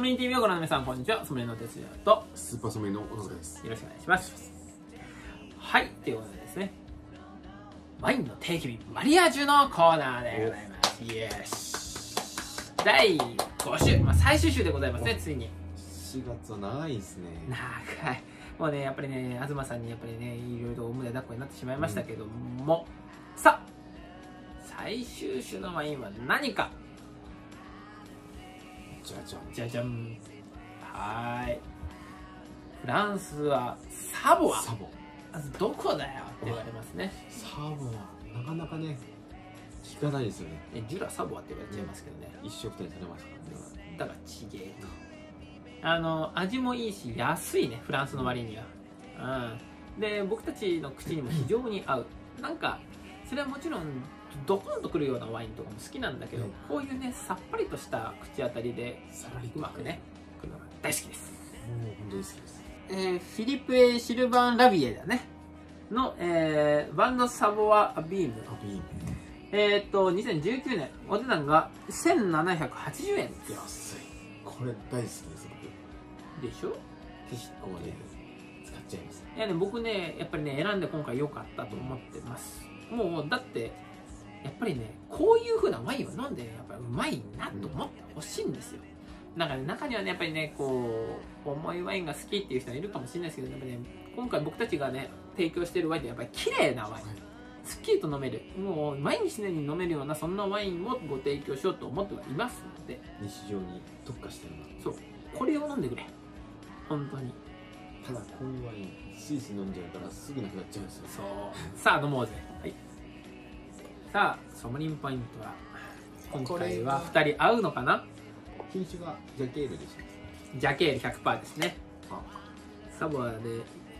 ソムリン TV をご覧の皆さん、こんにちは。ソムリンの哲也と、スーパーソメイの小野塚です。よろしくお願いします。はい、ということでですね、ワインの定期日マリアージュのコーナーでございます。イエス第5週、まあ、最終週でございますね、ついに。4月は長いですね。長い。もうね、やっぱりね、東さんにやっぱりね、いろいろお胸抱っこになってしまいましたけども、さあ、最終週のワインは何かじゃじゃん。じゃじゃん。はーい。フランスはサボア。サボ。どこだよって言われますね。サボはなかなかね、聞かないですよね。ねジュラサボアって言われちゃいますけどね。一生二人されましたからね。だからちげえと。あの、味もいいし、安いね、フランスの割には。うん。で、僕たちの口にも非常に合う。なんか、それはもちろん、ドコンとくるようなワインとかも好きなんだけど、うんこういうね、さっぱりとした口当たりで、さらりうまくね、くるのが大好きです。もう本当に好きです。えーフィリプエ・シルバン・ラビエだね。の、えー、バンド・サボア・アビーム。えーっと、2019年、お値段が1780円で安い。これ大好きです、僕。しょ結構ね、使っちゃいます。いやね、僕ね、やっぱりね、選んで今回良かったと思ってます。もう、だって、やっぱりね、こういう風なワインを飲んで、やっぱりうまいなと思ってほしいんですよ。なんかね、中にはね、やっぱりね、こう、重いワインが好きっていう人はいるかもしれないですけど、やっぱりね、今回僕たちがね、提供してるワインってやっぱり綺麗なワイン。すっきりと飲める。もう、毎日のように飲めるような、そんなワインをご提供しようと思ってはいますので、日常に特化してるな。そう、これを飲んでくれ。本当に。ただ、こういうワイン、スイス飲んじゃうからすぐなくなっちゃうんですよ。そう。さあ、飲もうぜ。はい。さあ、ソムリンポイントは、今回は2人合うのかな？品種がジャケールでした。ジャケール100%ですね。あ、サボアで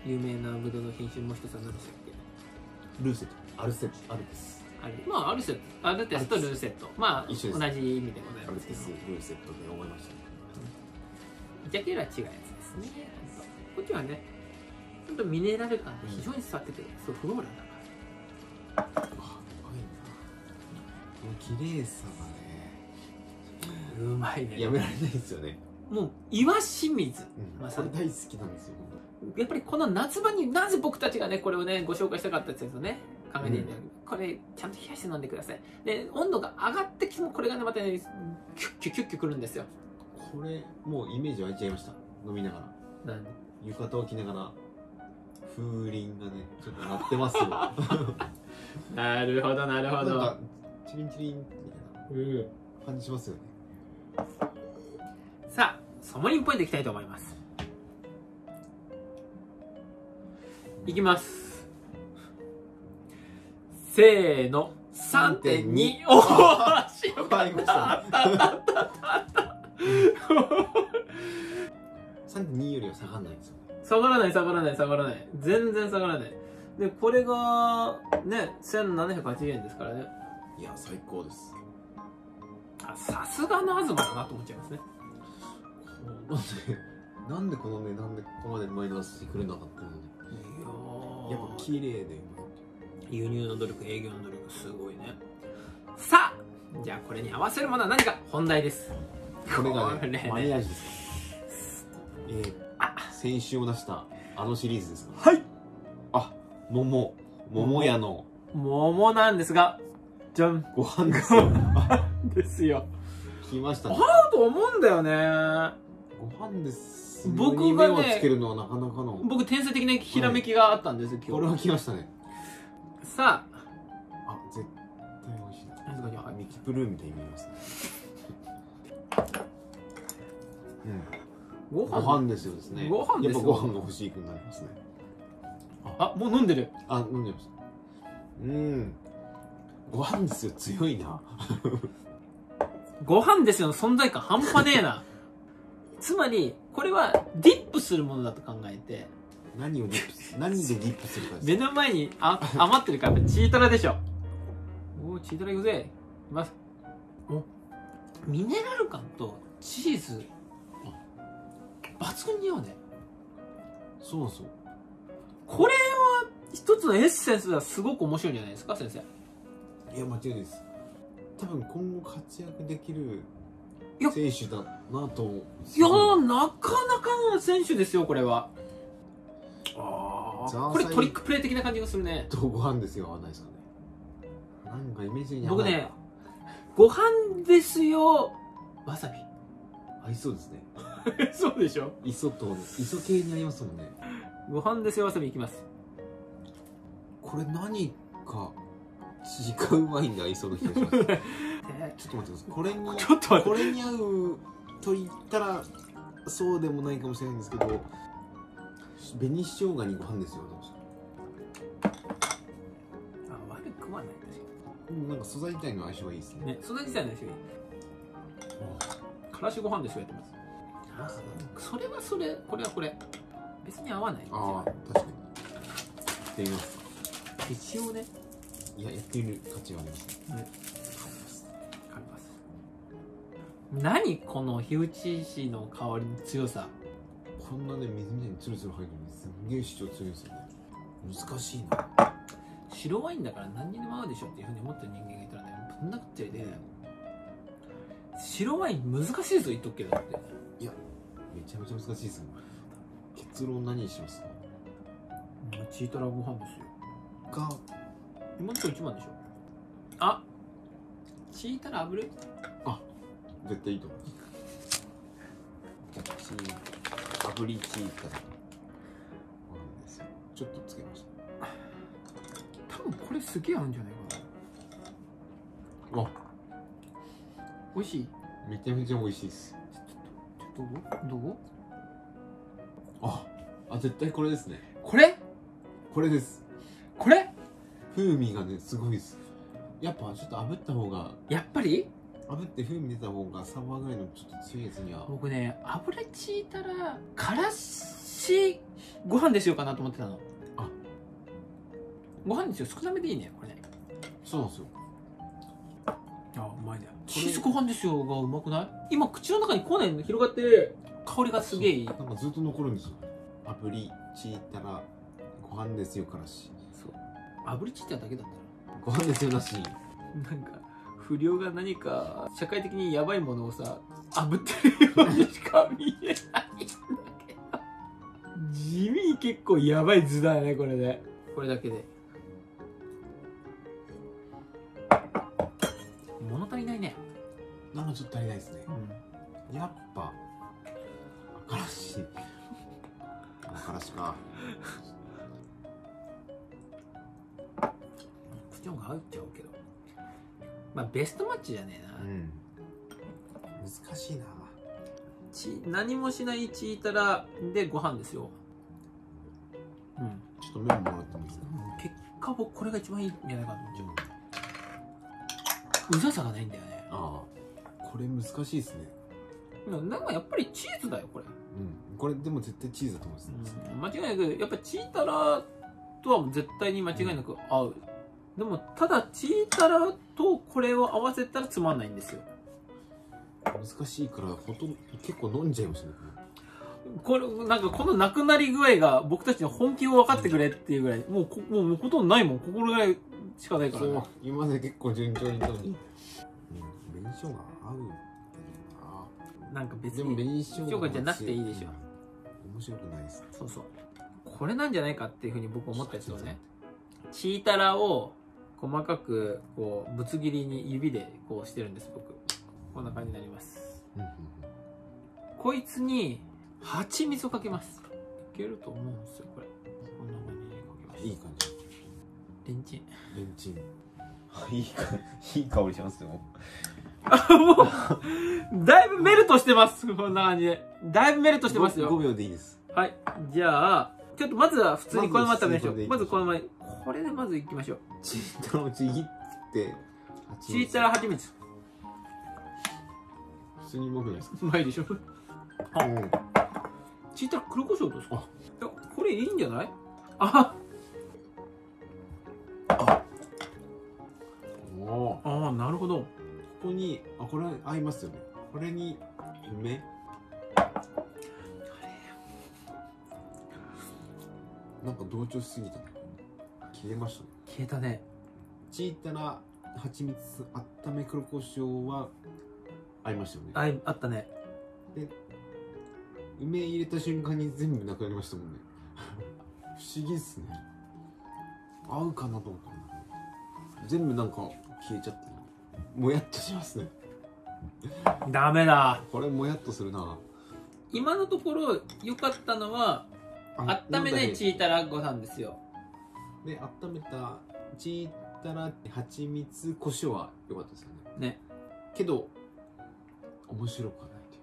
有名なブドウの品種もう一つは何でしたっけルーセット、アルセット、アルテス。あれまあ、アルセット、アルテスとルーセット。まあ、同一緒ですじ意味でございアルテス、ルーセットで思いましたね。ジャケールは違うやつですね。こっちはね、ちょっとミネラル感が非常に伝わってくる。そう、フローラルだから。綺麗さがね。うまいね。やめられないですよね。もう、岩清水。うん、まあこれ大好きなんですよ。やっぱりこの夏場になぜ僕たちがねこれをねご紹介したかったやつをね考えていただく、これちゃんと冷やして飲んでくださいで温度が上がってきてもこれがねまたねキュッキュッキュッキュくるんですよこれ、もうイメージ湧いちゃいました。飲みながら。なんで？浴衣を着ながら、風鈴がね、ちょっと鳴ってますよ。なるほどなるなんか、チリンチリンみたいうんな感じしますよね。さあソモリンポイントいきたいと思います。いきます。せーの。3.2おお白かっわかりました。た3.2よりは下がらないんですよ。ね。下がらない下がらない下がらない。全然下がらない。でこれがね1780円ですからねいや、最高です。あさすがの東だなと思っちゃいますねこうなんで、なんでこの値段でここまでマイナスしてくれなかったのに。やっぱ綺麗で。輸入の努力営業の努力すごいねさあじゃあこれに合わせるものは何か本題ですこれがねね、マリアージュですか。えー、あ先週も出したあのシリーズですか？はいあ、桃。桃屋の桃なんですがじゃんご飯ですよ。あ、ですよ来ましたね。だと思うんだよねご飯です。僕がねつけるのはなかなかの。僕天才的なひらめきがあったんですよ、これ今日は来ましたね。さあ、絶対美味しいな。あ静かにはいミキプルーみたいに見えますね。ごうん。ご飯？ですよですね。ご飯ですよやっぱご飯が欲しいくなりますね。あもう飲んでるあ、飲んじゃいました。うん。ご飯ですよ、強いな。ご飯ですよの存在感半端ねえな。つまりこれはディップするものだと考えて。何をディップす、何でディップするかです。目の前にあ余ってるからやっぱチートラでしょ。おおチートラいくぜ。いきます。おミネラル感とチーズ。抜群に合うね。そうそう。これは一つのエッセンスがすごく面白いんじゃないですか先生いや、間違いないです。多分今後活躍できる選手だなといやーなかなかの選手ですよこれは。ああこれトリックプレイ的な感じがするね。とご飯ですよ合わないですかね。なんかイメージに合わない。僕ねご飯ですよ。わさび。合いそうですね。そうでしょ。磯と磯系にありますもんね。ご飯ですよわさびいきます。これ何か違うワインで合いそうな気がします。ちょっと待ってください。これに ちょっと待って。これに合うと言ったらそうでもないかもしれないんですけど紅生姜にご飯ですよどうしあ悪くはない。確うんなんか素材自体の相性がいいですね。かにねそれ自体の種類からしご飯ですよやってます。それはそれこれはこれ。別に合わないああ確かに。やってみます。か一応ねいややってみる価値はあります。ね。ねわかります。何この火打ち石の香りの強さ。こんなね水みたいにツルツル入るのにすんげえ主張強いですよね。難しいな。白ワインだから何にでも合うでしょっていうふうに思ってる人間がいたらねそんなことで白ワイン難しいぞ言っとくけどって。めちゃめちゃ難しいですよ。結論何にしますか？チータラご飯ですよ。が今のところ一番でしょ。あ。チータラ炙る？絶対いいと思いますじゃあチー炙りチータちょっとつけまし多分これすげえ合うんじゃないかな。たあ美味しい？めちゃめちゃ美味しいです。どう？どう？ああ絶対これですね。これ？これです。これ？風味がねすごいです。やっぱちょっと炙った方がやっぱり？炙って風味出た方がサバぐらいのちょっと強いやつには。僕ね油チータラからしご飯ですよかなと思ってたの。あ。ご飯ですよ。少なめでいいねこれね。そうなんですよ。あうまいね。チーズご飯ですよがうまくない？今口の中にこうね広がって香りがすげえいい。なんかずっと残るんですよ。炙りチータラご飯ですよからし炙りチータラだけだったご飯ですよなしら。なんか不良が何か社会的にやばいものをさ炙ってるようにしか見えないんだけど。地味に結構やばい図だよねこれでこれだけで。物足りないね。なんかちょっと足りないですね。うん。やっぱからし。からしか口の方が合うっちゃうけど。まあベストマッチじゃねえな、うん。難しいな。ち何もしないチータラでご飯ですよ。うん。ちょっと麺もらってもいいですか？結果僕これが一番いいんじゃないかと思っちゃううざさがないんだよね。ああ。これ難しいですね。なんかやっぱりチーズだよこれ、うん。これでも絶対チーズだと思います、間違いなくやっぱチータラとは絶対に間違いなく合う、でもただチータラとこれを合わせたらつまんないんですよ。難しいからほとんど結構飲んじゃいましたね。これなんかこのなくなり具合が僕たちの本気を分かってくれっていうぐらいもうこもうほとんどないもん。心ぐらいしかないから、そうね、今まで結構順調に飲んでうん紅生姜合うけどな。なんか別でもに紅生姜じゃなくていいでしょ。うん面白くないです。そうそう。これなんじゃないかっていうふうに僕思ったやつをね。チータラを細かくこうぶつ切りに指でこうしてるんです僕。こんな感じになります。こいつに蜂蜜をかけます。いけると思うんですよこれ。こんな感じにかけます。うんいい感じ。レンチン。レンチン。いいかいい香りしますよ。もうだいぶメルトしてます。こんな感じで。だいぶメルトしてますよ。5秒でいいです。はい。じゃあちょっとまずは普通にこのまま食べましょう。まずこのままこれでまずいきましょう。チータラをちぎってチータラ蜂蜜普通にうまくないですかうまいでしょあうん。チータラ黒胡椒ですか？あ。いやこれいいんじゃない？あ。おー。あーなるほど。ここにあこれ合いますよね。これに梅。なんか同調しすぎたね消えました。ね消えたね。チータラ蜂蜜温め黒胡椒はありましたよね。あいあったね。梅入れた瞬間に全部なくなりましたもんね。不思議っすね。合うかなと思ったんだけど。全部なんか消えちゃってもやっとしますね。ダメだ。これもやっとするな。今のところ良かったのは温めないチータラご飯ですよで温めたチータラ蜂蜜胡椒は良かったですよね。ね。けど面白くはないという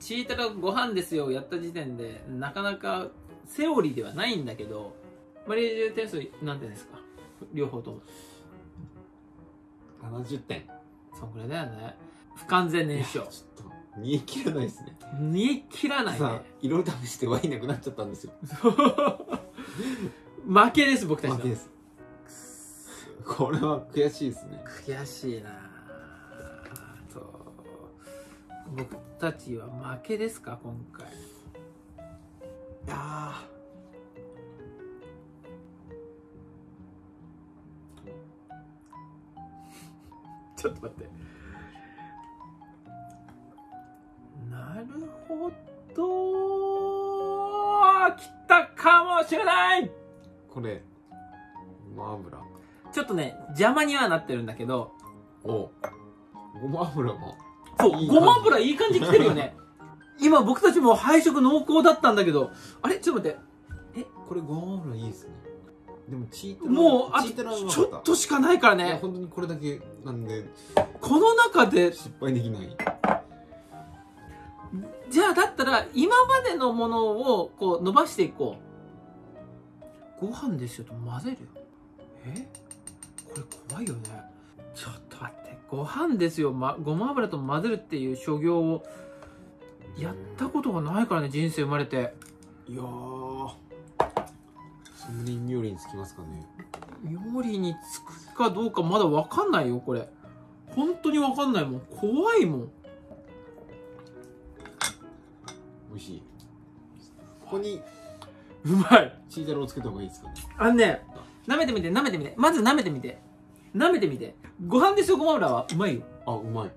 チータラご飯ですよやった時点でなかなかセオリーではないんだけどマリージュ点数何点ですか？両方とも。70点。そんぐらいだよね。不完全燃焼。ちょっと煮え切らないですね。煮え切らないね。いろいろ試してワインなくなっちゃったんですよ負けです僕たちの。負けです。これは悔しいですね。悔しいなそう僕たちは負けですか今回。いや ちょっと待って。なるほど来たかもしれないこれごま油。ちょっとね邪魔にはなってるんだけどおごま油も。そういいごま油いい感じきてるよね。今僕たちも配色濃厚だったんだけどあれ？ちょっと待って。これごま油いいですね。でもチータラもうあとちょっとしかないからね。本当にこれだけなんでこの中で失敗できない。じゃあだったら今までのものをこう伸ばしていこうご飯ですよと混ぜる？え？これ怖いよね。ちょっと待って。ご飯ですよ、ま、ごま油と混ぜるっていう所業をやったことがないからね人生生まれて。いやー。ソムリエ料理につきますかね。料理につくかどうかまだ分かんないよこれ。本当に分かんないもん。怖いもん。美味しい。ここにうまい。チータラをつけた方がいいですかね。あのね舐めてみて舐めてみて。まず舐めてみて。舐めてみて。ご飯ですよごま油は。うまいよ。あうまい。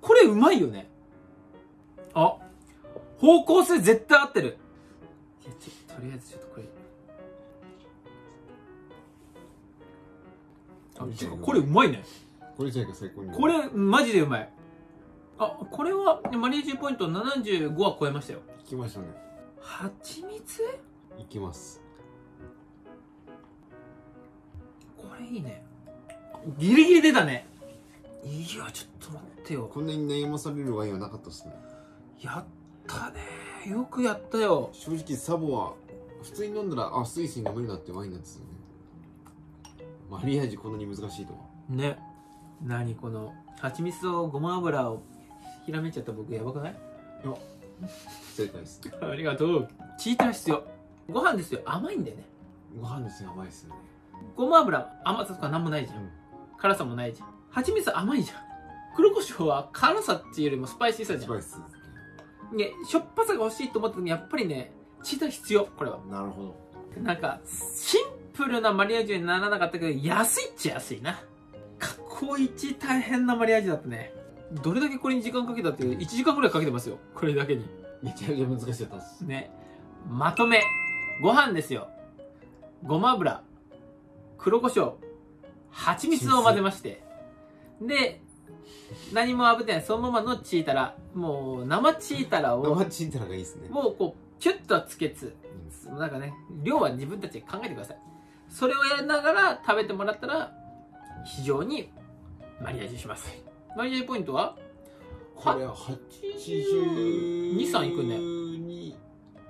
これうまいよね。あ。方向性絶対合ってる。いやちょとりあえずちょっとこれ。あこれうまいね。これじゃが最高に。これマジでうまい。あこれはマリージュポイント75は超えましたよ。いきましたね蜂蜜？いきます。これいいね。ギリギリ出たね。いやちょっと待ってよ。こんなに悩まされるワインはなかったですね。やったね。よくやったよ。正直サボは普通に飲んだらあスイスイ飲めるなってワインなんですよね。マリアージュこんなに難しいとは。ね。何この蜂蜜とごま油をひらめいちゃった僕やばくない？正解ですありがとう。チータラ必要。ご飯ですよ。甘いんだよね。ご飯ですよ。甘いですよね。ごま油甘さとかなんもないじゃん、うん。辛さもないじゃん。蜂蜜甘いじゃん。黒胡椒は辛さっていうよりもスパイシーさじゃん。スパイスね。しょっぱさが欲しいと思った時にやっぱりねチータラ必要。これは。なるほど。なんかシンプルなマリアージュにならなかったけど安いっちゃ安いな。過去一大変なマリアージュだったねどれだけこれに時間かけたって1時間ぐらいかけてますよ。これだけに。めちゃめちゃ難しかったです。ね。まとめ。ご飯ですよ。ごま油。黒胡椒。蜂蜜を混ぜまして。で何も炙ってない。そのままのチータラ。もう生チータラを。生チータラがいいですね。もうこうキュッとつけつうん。なんかね量は自分たちで考えてください。それをやりながら食べてもらったら非常にマリアージュしますマリアージュポイントは？これは82 3いくね。82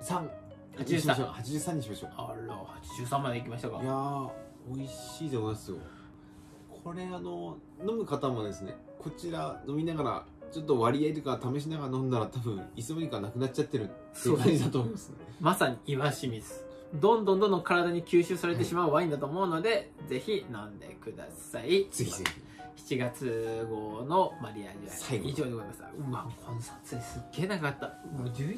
3 83 83にしましょう。あら83までいきましたか。いやー美味しいと思いますよ。これあの飲む方もですねこちら飲みながらちょっと割合とか試しながら飲んだら多分いつの間にかなくなっちゃってるっていう感じだと思いますね。まさに岩清水どんどんどんどん体に吸収されてしまうワインだと思うので、ぜひ飲んでください。ぜひぜ7月号のマリアージュ以上でございます。うわこの撮影すっげえ長かった。もう11時になっ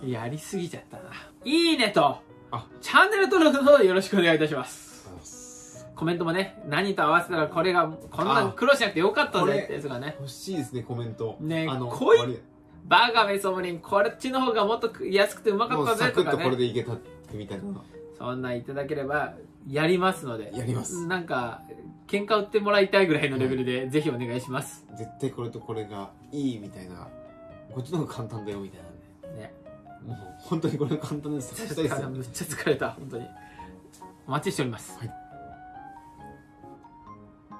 てる。やりすぎちゃったな。いいねとあ。チャンネル登録の方よろしくお願いいたします。ひコメントもね何と合わせたらこれがこんなあ。苦労しなくてよかったぜってやつがね。欲しいですねコメント。ねあのこい。バーガーメソムリンこっちの方がもっと安くてうまかったもうサクッとこれぜとかねでいけたみたいな。そんなんいただければやりますので。やります。なんか喧嘩売ってもらいたいぐらいのレベルでぜひお願いします。絶対これとこれがいいみたいな。こっちの方が簡単だよみたいなね。ね。もう本当にこれが簡単です。めっちゃ疲れた本当に。お待ちしております。はい